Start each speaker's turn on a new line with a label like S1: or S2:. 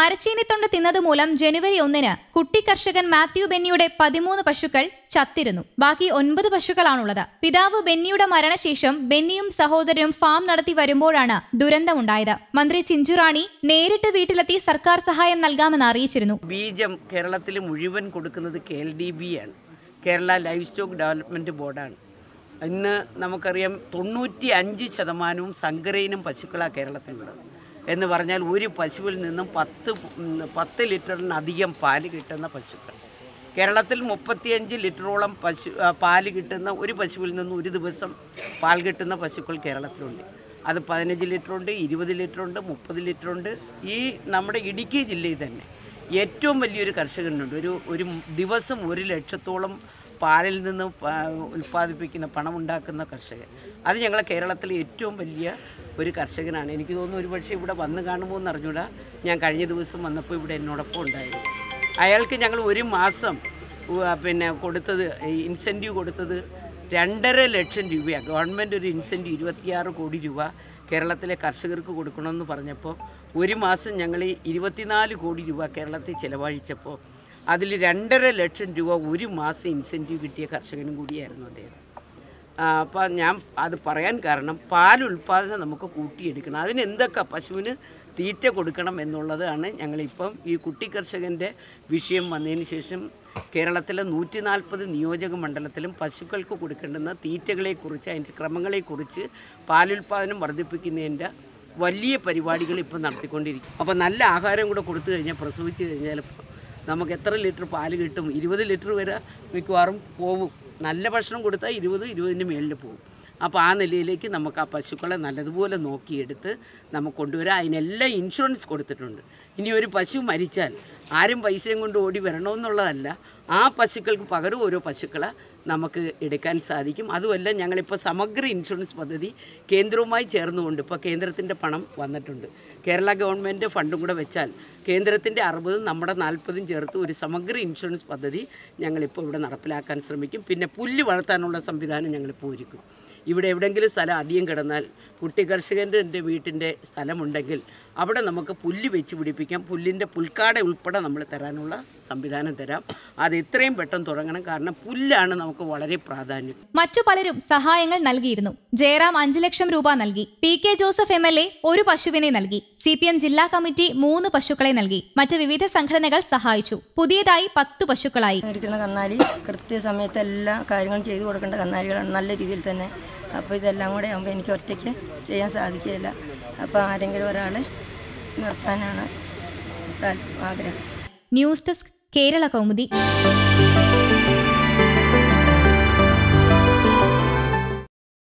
S1: മരച്ചീനിത്തൊണ്ട് തിന്നതുമൂലം ജനുവരി ഒന്നിന് കുട്ടി കർഷകൻ മാത്യു ബെന്നിയുടെ പതിമൂന്ന് പശുക്കൾ ചത്തിരുന്നു. ബാക്കി ഒൻപത് പശുക്കളാണുള്ളത്. പിതാവ് ബെന്നിയുടെ മരണശേഷം ബെന്നിയും സഹോദരനും ഫാം നടത്തി വരുമ്പോഴാണ് ദുരന്തമുണ്ടായത്. മന്ത്രി ചിഞ്ചുറാണി നേരിട്ട് വീട്ടിലെത്തി സർക്കാർ സഹായം നൽകാമെന്ന് അറിയിച്ചിരുന്നു.
S2: ബീജം കേരളത്തിൽ മുഴുവൻ കൊടുക്കുന്നത് കെ എൽ ഡി ബി ആണ്. കേരള ലൈഫ് സ്റ്റോക്ക് ഡെവലപ്മെന്റ് ബോർഡാണ്. ഇന്ന് നമുക്കറിയാം തൊണ്ണൂറ്റി അഞ്ച് ശതമാനവും സങ്കരയിനും പശുക്കളാണ് കേരളത്തിലുള്ളത്. എന്ന് പറഞ്ഞാൽ ഒരു പശുവിൽ നിന്നും പത്ത് പത്ത് ലിറ്ററിനധികം പാൽ കിട്ടുന്ന പശുക്കൾ. കേരളത്തിൽ മുപ്പത്തിയഞ്ച് ലിറ്ററോളം പശു പാൽ കിട്ടുന്ന ഒരു പശുവിൽ നിന്നും ഒരു ദിവസം പാൽ കിട്ടുന്ന പശുക്കൾ കേരളത്തിലുണ്ട്. അത് പതിനഞ്ച് ലിറ്ററുണ്ട് ഇരുപത് ലിറ്ററുണ്ട് മുപ്പത് ലിറ്ററുണ്ട്. ഈ നമ്മുടെ ഇടുക്കി ജില്ലയിൽ തന്നെ ഏറ്റവും വലിയൊരു കർഷകനുണ്ട്. ഒരു ഒരു ദിവസം ഒരു ലക്ഷത്തോളം പാലിൽ നിന്ന് ഉൽപ്പാദിപ്പിക്കുന്ന പണം ഉണ്ടാക്കുന്ന കർഷകൻ. അത് ഞങ്ങളെ കേരളത്തിലെ ഏറ്റവും വലിയ ഒരു കർഷകനാണ്. എനിക്ക് തോന്നുന്നു ഒരുപക്ഷെ ഇവിടെ വന്ന് കാണുമോ എന്ന് അറിഞ്ഞൂടാ. ഞാൻ കഴിഞ്ഞ ദിവസം വന്നപ്പോൾ ഇവിടെ എന്നോടൊപ്പം ഉണ്ടായിരുന്നു. അയാൾക്ക് ഞങ്ങൾ ഒരു മാസം പിന്നെ കൊടുത്തത് ഇൻസെന്റീവ് കൊടുത്തത് രണ്ടര ലക്ഷം രൂപയാണ്. ഗവൺമെന്റ് ഒരു ഇൻസെന്റീവ് ഇരുപത്തിയാറ് കോടി രൂപ കേരളത്തിലെ കർഷകർക്ക് കൊടുക്കണമെന്ന് പറഞ്ഞപ്പോൾ ഒരു മാസം ഞങ്ങൾ ഈ ഇരുപത്തിനാല് കോടി രൂപ കേരളത്തിൽ ചിലവഴിച്ചപ്പോൾ അതിൽ രണ്ടര ലക്ഷം രൂപ ഒരു മാസം ഇൻസെന്റീവ് കിട്ടിയ കർഷകനും കൂടിയായിരുന്നു അദ്ദേഹം. അപ്പം ഞാൻ അത് പറയാൻ കാരണം പാൽ ഉൽപ്പാദനം നമുക്ക് കൂട്ടിയെടുക്കണം. അതിന് എന്തൊക്കെ പശുവിന് തീറ്റ കൊടുക്കണം എന്നുള്ളതാണ് ഞങ്ങളിപ്പം ഈ കുട്ടി കർഷകന്റെ വിഷയം വന്നതിന് ശേഷം കേരളത്തിലെ നൂറ്റി നാൽപ്പത് നിയോജക മണ്ഡലത്തിലും പശുക്കൾക്ക് കൊടുക്കേണ്ടുന്ന തീറ്റകളെക്കുറിച്ച് അതിന്റെ ക്രമങ്ങളെക്കുറിച്ച് പാലുൽപാദനം വർദ്ധിപ്പിക്കുന്നതിന്റെ വലിയ പരിപാടികൾ ഇപ്പം നടത്തിക്കൊണ്ടിരിക്കും. അപ്പോൾ നല്ല ആഹാരം കൂടെ കൊടുത്തു കഴിഞ്ഞാൽ പ്രസവിച്ച് കഴിഞ്ഞാൽ നമുക്ക് എത്ര ലിറ്റർ പാൽ കിട്ടും? ഇരുപത് ലിറ്റർ വരെ മിക്കവാറും പോവും. നല്ല ഭക്ഷണം കൊടുത്താൽ ഇരുപത് ഇരുപതിന് മേളിൽ പോകും. അപ്പോൾ ആ നിലയിലേക്ക് നമുക്ക് ആ പശുക്കളെ നല്ലതുപോലെ നോക്കിയെടുത്ത് നമുക്ക് കൊണ്ടുവരാം. അതിനെല്ലാം ഇൻഷുറൻസ് കൊടുത്തിട്ടുണ്ട്. ഇനി ഒരു പശു മരിച്ചാൽ ആരും പൈസയും കൊണ്ട് ഓടി വരണമെന്നുള്ളതല്ല. ആ പശുക്കൾക്ക് പകരം ഓരോ പശുക്കളെ നമുക്ക് എടുക്കാൻ സാധിക്കും. അതുമല്ല ഞങ്ങളിപ്പോൾ സമഗ്ര ഇൻഷുറൻസ് പദ്ധതി കേന്ദ്രവുമായി ചേർന്നുകൊണ്ട് ഇപ്പോൾ കേന്ദ്രത്തിന്റെ പണം വന്നിട്ടുണ്ട്. കേരള ഗവൺമെന്റ് ഫണ്ടും കൂടെ വെച്ചാൽ കേന്ദ്രത്തിന്റെ അറുപതും നമ്മുടെ നാൽപ്പതും ചേർത്ത് ഒരു സമഗ്ര ഇൻഷുറൻസ് പദ്ധതി ഞങ്ങളിപ്പോൾ ഇവിടെ നടപ്പിലാക്കാൻ ശ്രമിക്കും. പിന്നെ പുല്ല് വളർത്താനുള്ള സംവിധാനം ഞങ്ങളിപ്പോൾ ഒരുക്കും. ഇവിടെ എവിടെയെങ്കിലും സ്ഥലം അധികം കിടന്നാൽ കുട്ടി കർഷകന്റെ വീട്ടിന്റെ സ്ഥലമുണ്ടെങ്കിൽ അവിടെ നമുക്ക് പുല്ല് വെച്ച് പിടിപ്പിക്കാം. പുല്ലിന്റെ പുൽക്കാട ഉൾപ്പെടെ നമ്മൾ തരാനുള്ള സംവിധാനം തരാം. അത് എത്രയും പെട്ടെന്ന് തുടങ്ങണം. കാരണം പുല്ലാണ് നമുക്ക് വളരെ പ്രാധാന്യം.
S1: മറ്റു പലരും സഹായങ്ങൾ നൽകിയിരുന്നു. ജയറാം അഞ്ചു ലക്ഷം രൂപ നൽകി. P K Joseph M L A ഒരു പശുവിനെ നൽകി. സി പി എം ജില്ലാ കമ്മിറ്റി മൂന്ന് പശുക്കളെ നൽകി. മറ്റ് വിവിധ സംഘടനകൾ സഹായിച്ചു. പുതിയതായി പത്ത് പശുക്കളായി.
S3: ഇരിക്കുന്ന കന്നാലി കൃത്യസമയത്ത് എല്ലാ കാര്യങ്ങളും ചെയ്തു കൊടുക്കേണ്ട കന്നാലികളാണ് നല്ല രീതിയിൽ തന്നെ. അപ്പോൾ ഇതെല്ലാം കൂടെ ആകുമ്പോൾ എനിക്ക് ഒറ്റയ്ക്ക് ചെയ്യാൻ സാധിക്കില്ല അപ്പോൾ ആരെങ്കിലും ഒരാളെ നിർത്താനാണ് ആഗ്രഹം.
S1: News desk Kerala Kaumudi